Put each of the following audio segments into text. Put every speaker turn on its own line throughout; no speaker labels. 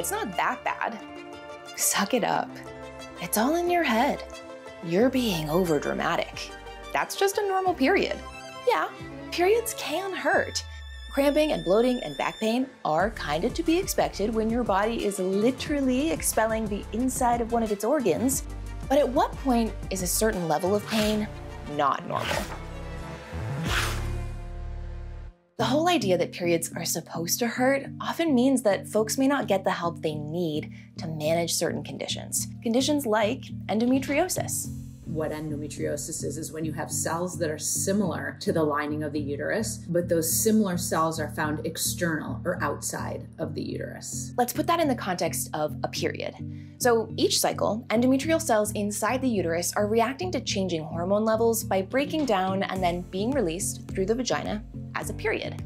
it's not that bad. Suck it up. It's all in your head. You're being overdramatic. That's just a normal period. Yeah, periods can hurt. Cramping and bloating and back pain are kinda to be expected when your body is literally expelling the inside of one of its organs. But at what point is a certain level of pain not normal? The whole idea that periods are supposed to hurt often means that folks may not get the help they need to manage certain conditions. Conditions like endometriosis.
What endometriosis is, is when you have cells that are similar to the lining of the uterus, but those similar cells are found external or outside of the uterus.
Let's put that in the context of a period. So each cycle, endometrial cells inside the uterus are reacting to changing hormone levels by breaking down and then being released through the vagina as a period.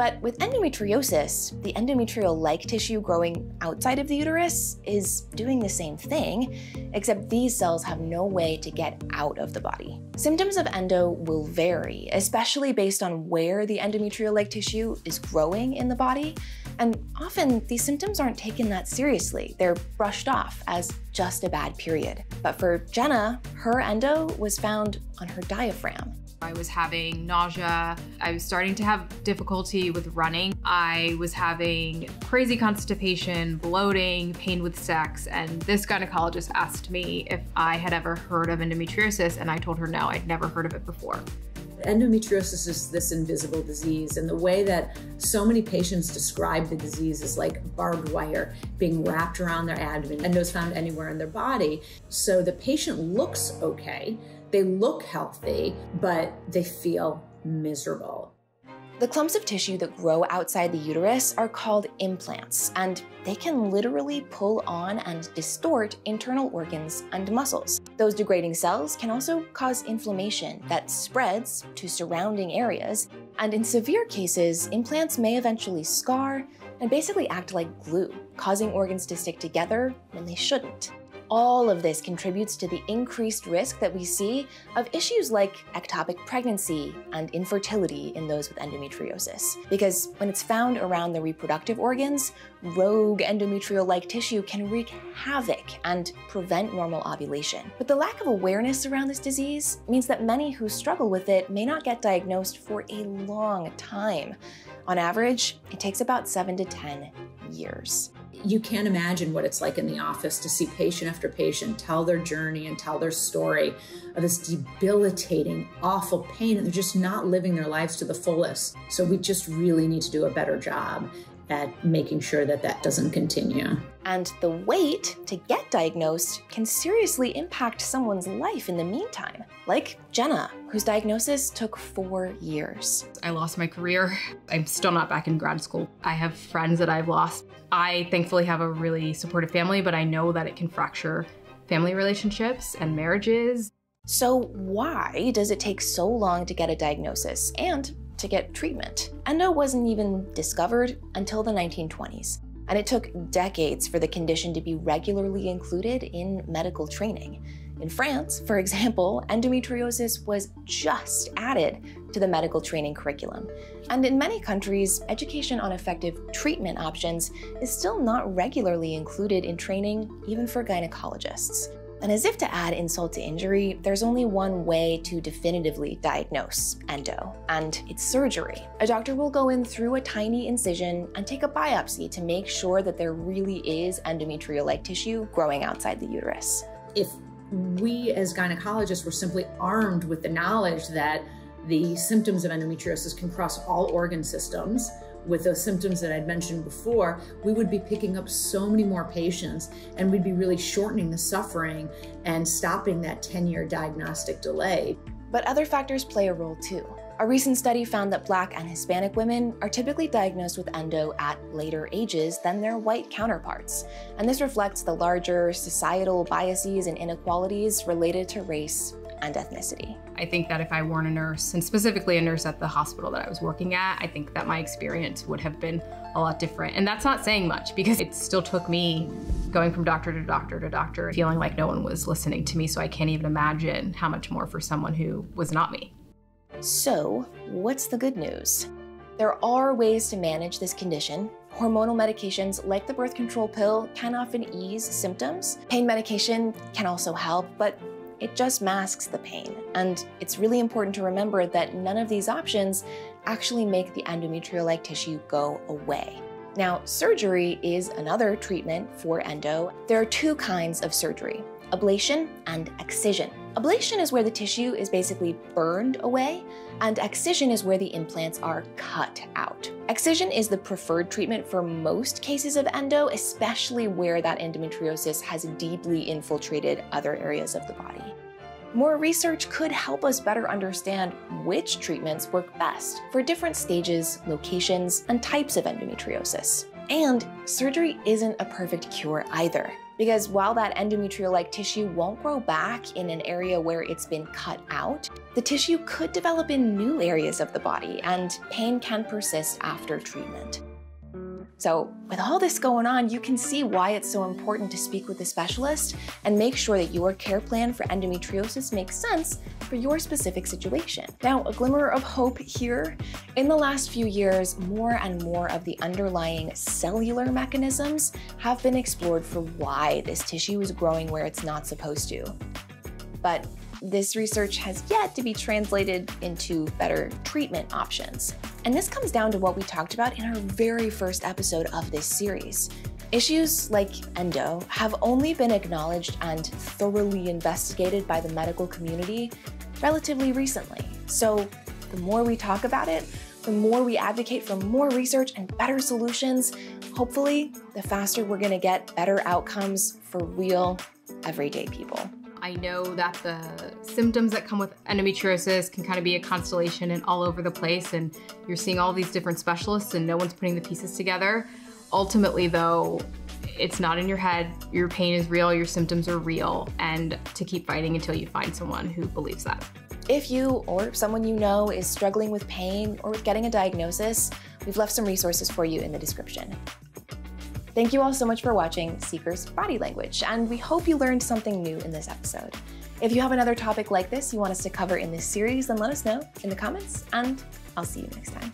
But with endometriosis, the endometrial-like tissue growing outside of the uterus is doing the same thing, except these cells have no way to get out of the body. Symptoms of endo will vary, especially based on where the endometrial-like tissue is growing in the body, and often these symptoms aren't taken that seriously. They're brushed off as just a bad period. But for Jenna, her endo was found on her diaphragm.
I was having nausea. I was starting to have difficulty with running. I was having crazy constipation, bloating, pain with sex. And this gynecologist asked me if I had ever heard of endometriosis. And I told her no, I'd never heard of it before.
Endometriosis is this invisible disease, and the way that so many patients describe the disease is like barbed wire being wrapped around their abdomen, endos found anywhere in their body. So the patient looks okay, they look healthy, but they feel miserable.
The clumps of tissue that grow outside the uterus are called implants, and they can literally pull on and distort internal organs and muscles. Those degrading cells can also cause inflammation that spreads to surrounding areas, and in severe cases, implants may eventually scar and basically act like glue, causing organs to stick together when they shouldn't. All of this contributes to the increased risk that we see of issues like ectopic pregnancy and infertility in those with endometriosis. Because when it's found around the reproductive organs, rogue endometrial-like tissue can wreak havoc and prevent normal ovulation. But the lack of awareness around this disease means that many who struggle with it may not get diagnosed for a long time. On average, it takes about 7 to 10 years
you can't imagine what it's like in the office to see patient after patient tell their journey and tell their story of this debilitating, awful pain, and they're just not living their lives to the fullest. So we just really need to do a better job at making sure that that doesn't continue.
And the wait to get diagnosed can seriously impact someone's life in the meantime, like Jenna, whose diagnosis took four years.
I lost my career. I'm still not back in grad school. I have friends that I've lost. I thankfully have a really supportive family, but I know that it can fracture family relationships and marriages.
So, why does it take so long to get a diagnosis? And to get treatment. Endo wasn't even discovered until the 1920s, and it took decades for the condition to be regularly included in medical training. In France, for example, endometriosis was just added to the medical training curriculum. And in many countries, education on effective treatment options is still not regularly included in training, even for gynecologists. And as if to add insult to injury, there's only one way to definitively diagnose endo, and it's surgery. A doctor will go in through a tiny incision and take a biopsy to make sure that there really is endometrial-like tissue growing outside the uterus.
If we as gynecologists were simply armed with the knowledge that the symptoms of endometriosis can cross all organ systems, with those symptoms that I'd mentioned before, we would be picking up so many more patients and we'd be really shortening the suffering and stopping that 10 year diagnostic delay.
But other factors play a role too. A recent study found that Black and Hispanic women are typically diagnosed with endo at later ages than their white counterparts. And this reflects the larger societal biases and inequalities related to race and ethnicity.
I think that if I weren't a nurse, and specifically a nurse at the hospital that I was working at, I think that my experience would have been a lot different. And that's not saying much because it still took me going from doctor to doctor to doctor, feeling like no one was listening to me. So I can't even imagine how much more for someone who was not me.
So, what's the good news? There are ways to manage this condition Hormonal medications like the birth control pill can often ease symptoms. Pain medication can also help, but it just masks the pain. And it's really important to remember that none of these options actually make the endometrial-like tissue go away. Now, surgery is another treatment for endo. There are two kinds of surgery, ablation and excision. Ablation is where the tissue is basically burned away, and excision is where the implants are cut out. Excision is the preferred treatment for most cases of endo, especially where that endometriosis has deeply infiltrated other areas of the body. More research could help us better understand which treatments work best for different stages, locations, and types of endometriosis. And surgery isn't a perfect cure either. Because while that endometrial like tissue won't grow back in an area where it's been cut out, the tissue could develop in new areas of the body and pain can persist after treatment. So, with all this going on, you can see why it's so important to speak with a specialist and make sure that your care plan for endometriosis makes sense for your specific situation. Now, a glimmer of hope here. In the last few years, more and more of the underlying cellular mechanisms have been explored for why this tissue is growing where it's not supposed to. But this research has yet to be translated into better treatment options. And this comes down to what we talked about in our very first episode of this series. Issues like endo have only been acknowledged and thoroughly investigated by the medical community relatively recently. So the more we talk about it, the more we advocate for more research and better solutions, hopefully, the faster we're gonna get better outcomes for real, everyday people.
I know that the symptoms that come with endometriosis can kind of be a constellation and all over the place, and you're seeing all these different specialists and no one's putting the pieces together. Ultimately, though, it's not in your head. Your pain is real, your symptoms are real, and to keep fighting until you find someone who believes that.
If you or someone you know is struggling with pain or with getting a diagnosis, we've left some resources for you in the description. Thank you all so much for watching Seeker's Body Language, and we hope you learned something new in this episode. If you have another topic like this you want us to cover in this series, then let us know in the comments, and I'll see you next time.